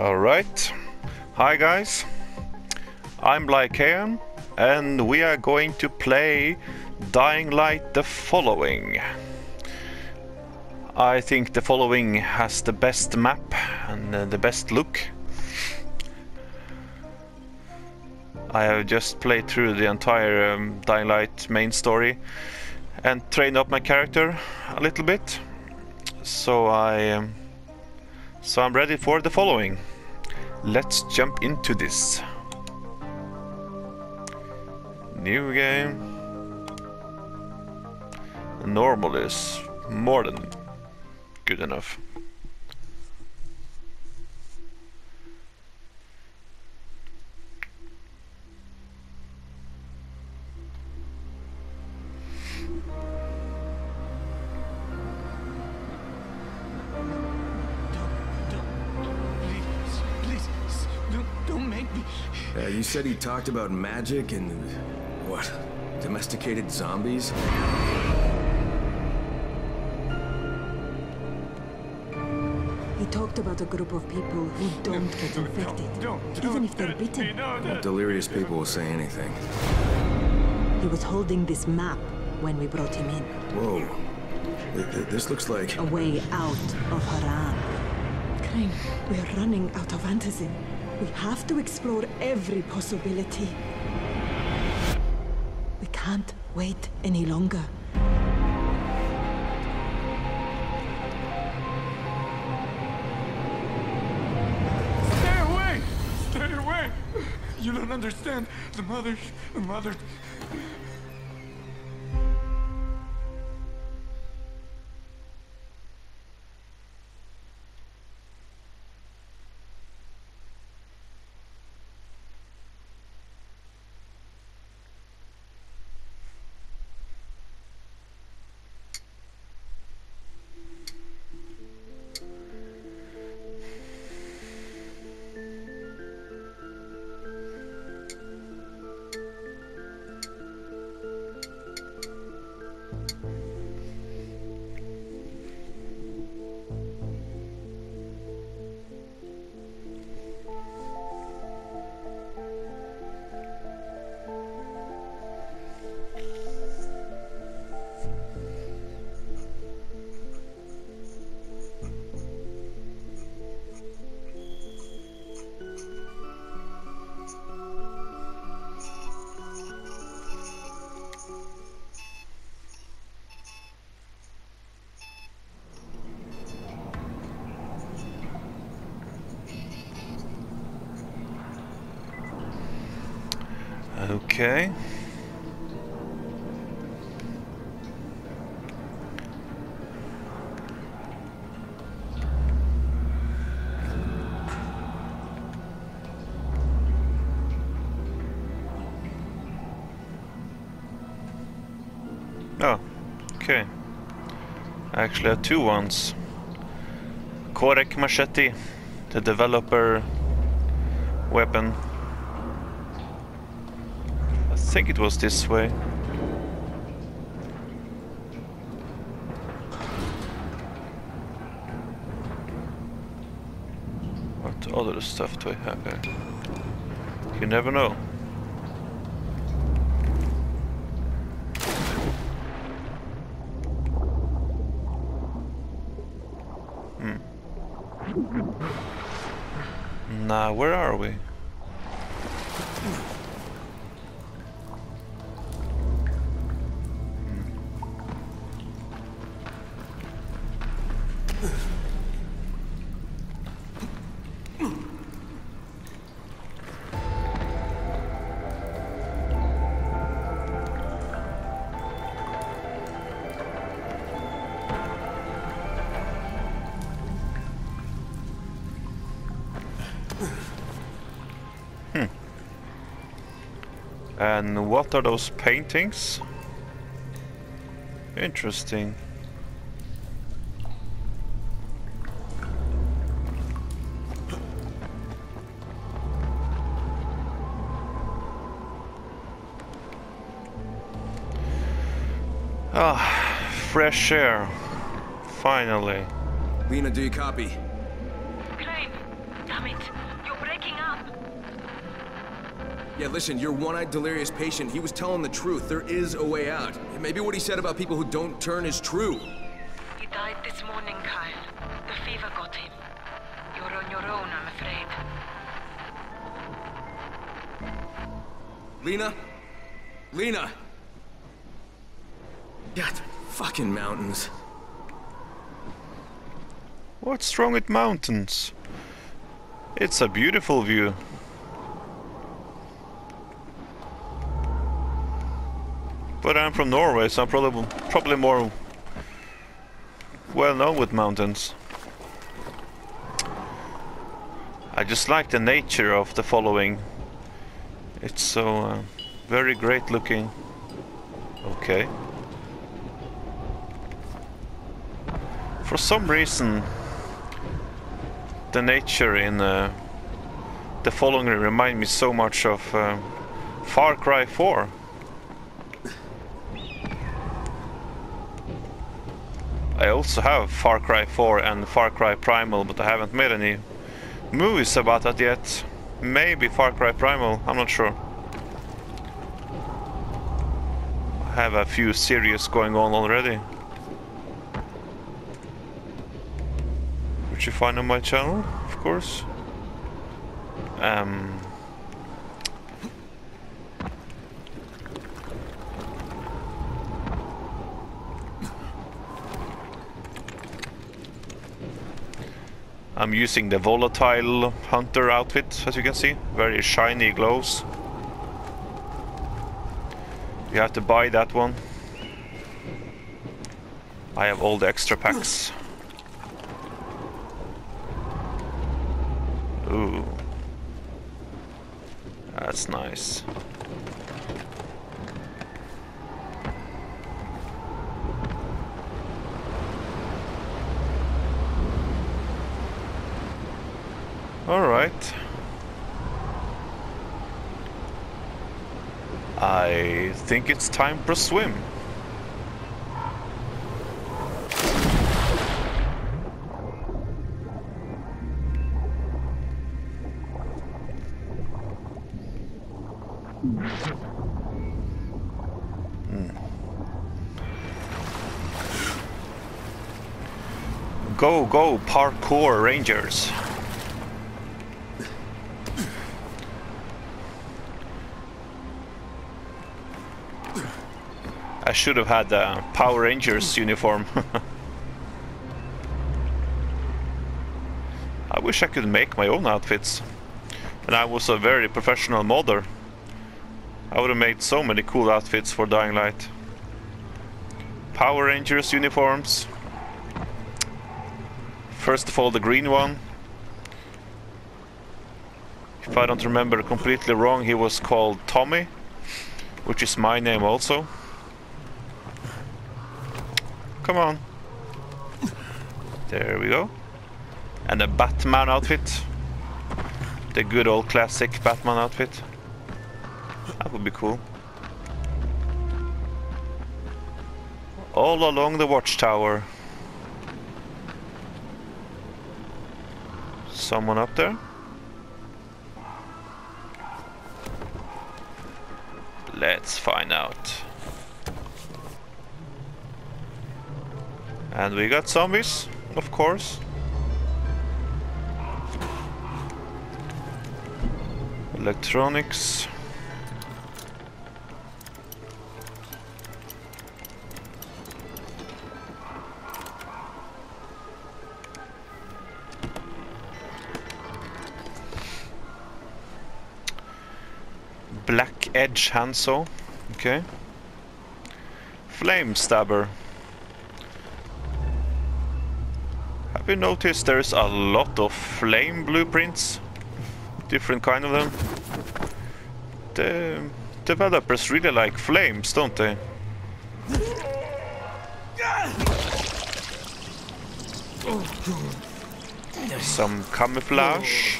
Alright. Hi guys. I'm Lychaon and we are going to play Dying Light the following. I think the following has the best map and uh, the best look. I have just played through the entire um, Dying Light main story and trained up my character a little bit. So I um, so I'm ready for the following. Let's jump into this. New game. Normal is more than good enough. Said he talked about magic and what? Domesticated zombies? He talked about a group of people who don't get infected, Don't, don't even if they're bitten. No, no. Delirious people will say anything. He was holding this map when we brought him in. Whoa. Th- th- This looks like... A way out of Harran. Crane, we're running out of antizin. We have to explore every possibility. We can't wait any longer. Stay away! Stay away! You don't understand. The mother, the mother. Okay. Oh, okay. I actually have two ones. Korek Machete, the developer weapon. I think it was this way. What other stuff do I have here? You never know. Hmm. Nah, where are we? And what are those paintings? Interesting. Ah, fresh air. Finally. Lena, do you copy? Yeah, listen, your one-eyed delirious patient, he was telling the truth. There is a way out. Maybe what he said about people who don't turn is true. He died this morning, Kyle. The fever got him. You're on your own, I'm afraid. Lena? Lena! God, fucking mountains. What's wrong with mountains? It's a beautiful view. But I'm from Norway, so I'm probably probably more well known with mountains. I just like the nature of the following. It's so uh, very great looking. Okay. For some reason, the nature in uh, the following remind me so much of uh, Far Cry 4. I also have Far Cry 4 and Far Cry Primal, but I haven't made any movies about that yet. Maybe Far Cry Primal, I'm not sure. I have a few series going on already. Which you find on my channel, of course. Um, I'm using the volatile hunter outfit as you can see. Very shiny glows you have to buy that one. I have all the extra packs. Ooh. That's nice Alright. I think it's time for a swim. Hmm. Go, go, parkour rangers. I should have had the Power Rangers uniform. I wish I could make my own outfits. And I was a very professional modder. I would have made so many cool outfits for Dying Light. Power Rangers uniforms. First of all the green one. If I don't remember completely wrong, he was called Tommy, which is my name also. Come on. There we go. And a Batman outfit. The good old classic Batman outfit. That would be cool. All along the watchtower. Someone up there? Let's find out. And we got zombies, of course. Electronics. Edge handsaw. Okay. Flame stabber. Have you noticed there's a lot of flame blueprints? Different kind of them. The developers really like flames, don't they? Some camouflage.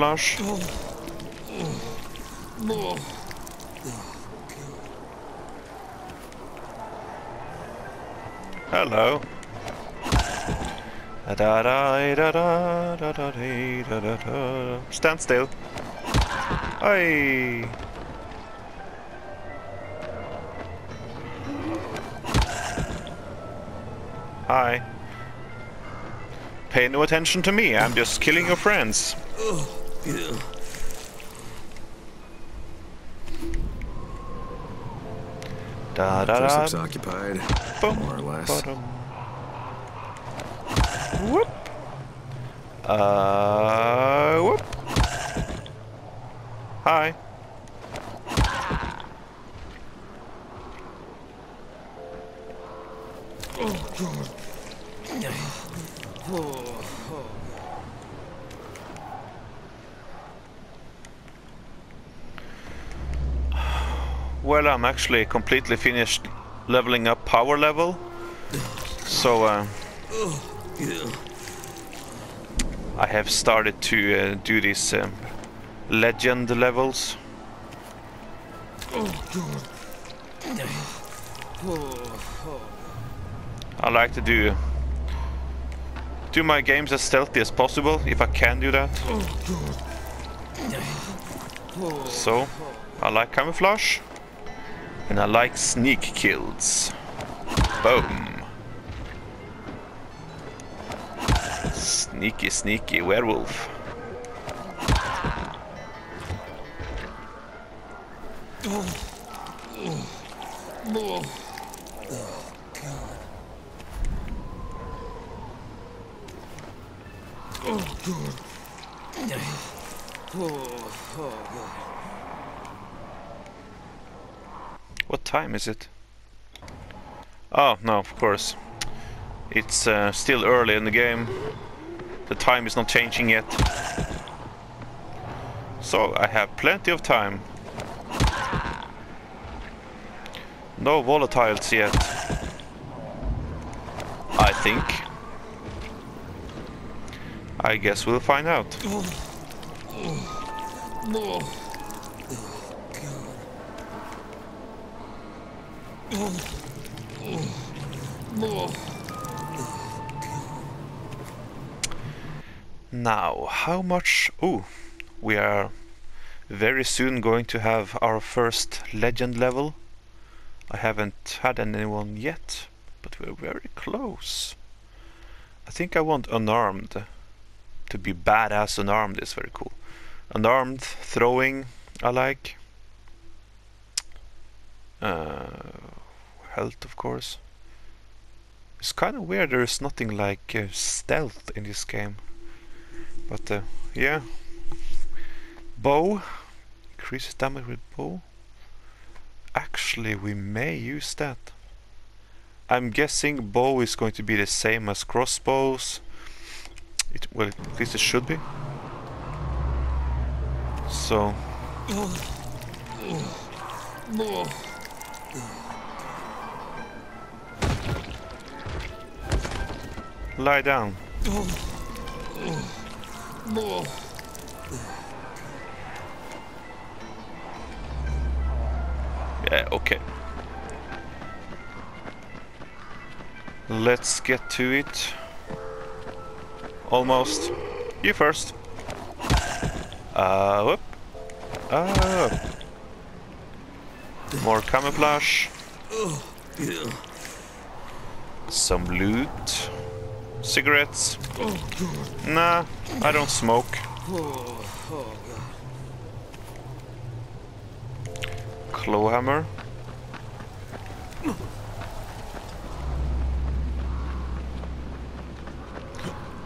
flash. Hello. Stand still. Hey. Hi. Pay no attention to me, I'm just killing your friends. Da da da. looks occupied, Boom. more or less. Bottom. Whoop. Uh, whoop. Hi. Well, I'm actually completely finished leveling up power level. So, uh, I have started to uh, do these um, legend levels. I like to do do my games as stealthy as possible, if I can do that. So, I like camouflage, and I like sneak kills. Boom. Sneaky, sneaky werewolf. Oh, what time is it? Oh, no, of course. It's uh, still early in the game. The time is not changing yet. So I have plenty of time. No volatiles yet. I think. I guess we'll find out. Now, how much... Oh, we are very soon going to have our first legend level. I haven't had anyone yet, but we're very close. I think I want unarmed. To be badass unarmed is very cool. Unarmed, throwing, I like. Uh, health, of course. It's kind of weird there's nothing like uh, stealth in this game. But uh, yeah. Bow. Increases damage with bow. Actually, we may use that. I'm guessing bow is going to be the same as crossbows. It, well, at least it should be. So, lie down. Yeah, okay. Let's get to it. Almost. You first. Uh, whoop. Uh, more camouflage. Some loot. Cigarettes. Nah, I don't smoke. Clawhammer.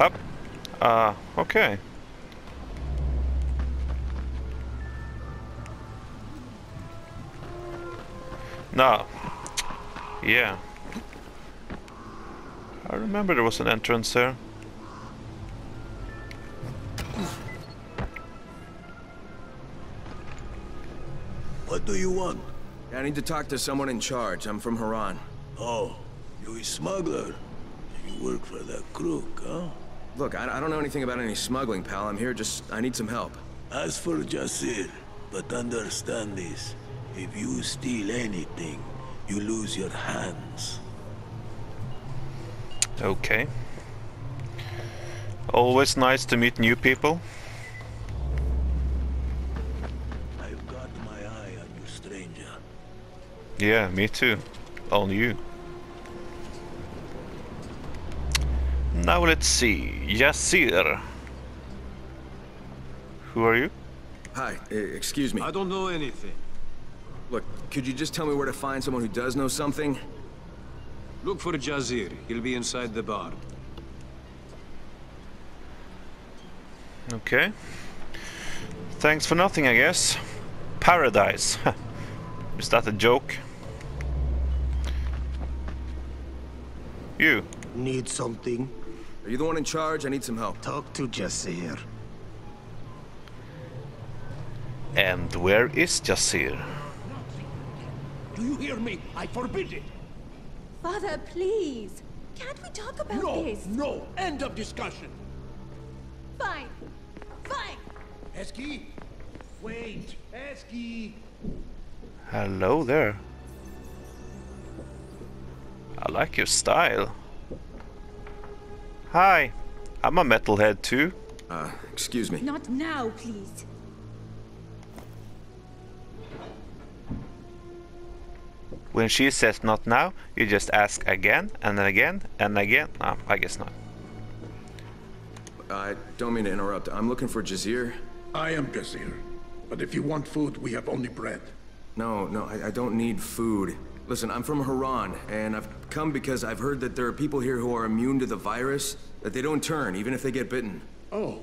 Up. Uh, okay. No. Yeah. I remember there was an entrance there. What do you want? I need to talk to someone in charge. I'm from Harran. Oh, you a smuggler? You work for that crook, huh? Look, I, I don't know anything about any smuggling, pal. I'm here just... I need some help. As for Jasir, but understand this. If you steal anything, you lose your hands. Okay. Always nice to meet new people. I've got my eye on you, stranger. Yeah, me too. On you. Now let's see. Yasir. Who are you? Hi, e- excuse me. I don't know anything. Look, could you just tell me where to find someone who does know something? Look for Jasir. He'll be inside the bar. Okay. Thanks for nothing, I guess. Paradise. Is that a joke? You. Need something? Are you the one in charge? I need some help. Talk to Jasir. And where is Jasir? Do you hear me? I forbid it. Father, please. Can't we talk about No, this? no. End of discussion. Fine. Fine. Esky? Wait. Esky. Hello there. I like your style. Hi, I'm a metalhead too. Uh, excuse me. Not now, please. When she says not now, you just ask again and again and again. No, I guess not. I don't mean to interrupt. I'm looking for Jasir. I am Jasir. But if you want food, we have only bread. No, no, I, I don't need food. Listen, I'm from Harran, and I've come because I've heard that there are people here who are immune to the virus, that they don't turn, even if they get bitten. Oh.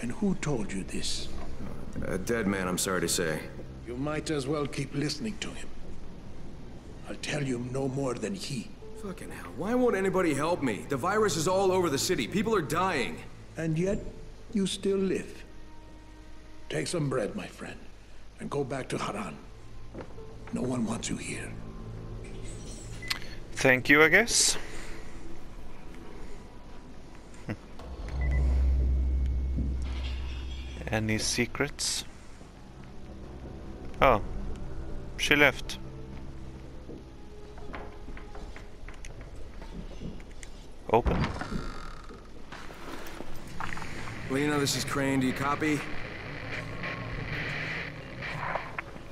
And who told you this? A dead man, I'm sorry to say. You might as well keep listening to him. I'll tell you no more than he. Fucking hell, why won't anybody help me? The virus is all over the city. People are dying. And yet, you still live. Take some bread, my friend, and go back to Harran. No one wants you here. Thank you, I guess. Any secrets? Oh, she left. Open. Lena, this is Crane. Do you copy?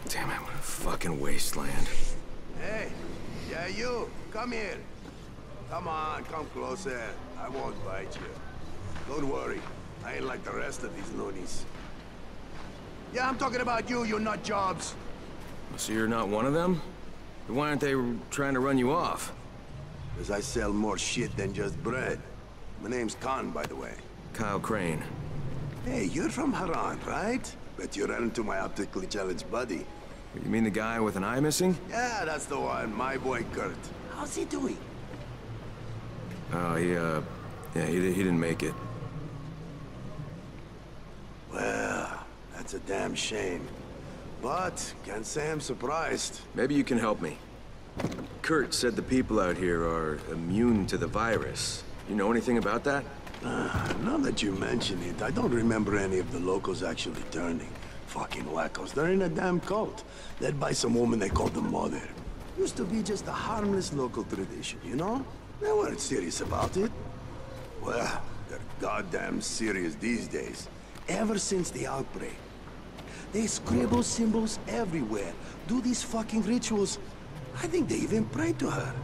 Damn it, what a fucking wasteland. Hey, yeah, you. Come here. Come on, come closer. I won't bite you. Don't worry. I ain't like the rest of these loonies. Yeah, I'm talking about you, you nut jobs. So you're not one of them? Why aren't they trying to run you off? Because I sell more shit than just bread. My name's Khan, by the way. Kyle Crane. Hey, you're from Harran, right? Bet you ran into my optically challenged buddy. You mean the guy with an eye missing? Yeah, that's the one, my boy Kurt. How's he doing? Oh, he, uh... Yeah, he, he didn't make it. Well, that's a damn shame. But, can't say I'm surprised. Maybe you can help me. Kurt said the people out here are immune to the virus. You know anything about that? Uh, now that you mention it, I don't remember any of the locals actually turning. Fucking wackos. They're in a damn cult, led by some woman they call the Mother. Used to be just a harmless local tradition, you know? They weren't serious about it. Well, they're goddamn serious these days. Ever since the outbreak. They scribble symbols everywhere, do these fucking rituals. I think they even pray to her.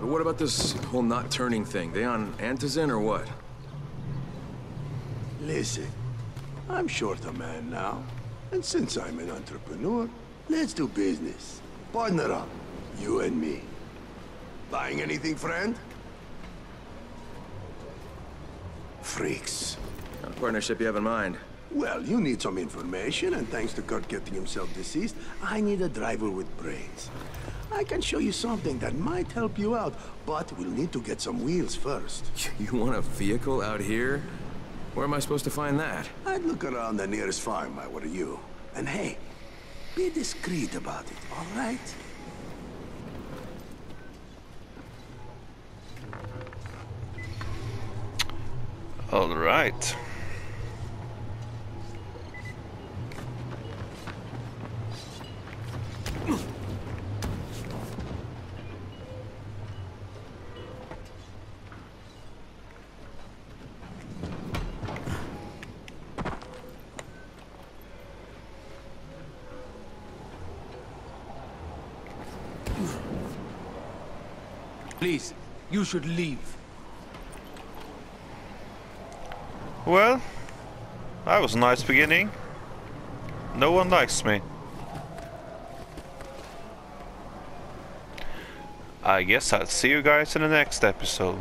But what about this whole not turning thing? They on Antizin or what? Listen, I'm short a man now. And since I'm an entrepreneur, let's do business. Partner up, you and me. Buying anything, friend? Freaks. What kind of partnership you have in mind? Well, you need some information, and thanks to Kurt getting himself deceased, I need a driver with brains. I can show you something that might help you out, but we'll need to get some wheels first. You want a vehicle out here? Where am I supposed to find that? I'd look around the nearest farm, I were you. And hey, be discreet about it, all right? All right. Please, you should leave. Well, that was a nice beginning. No one likes me. I guess I'll see you guys in the next episode.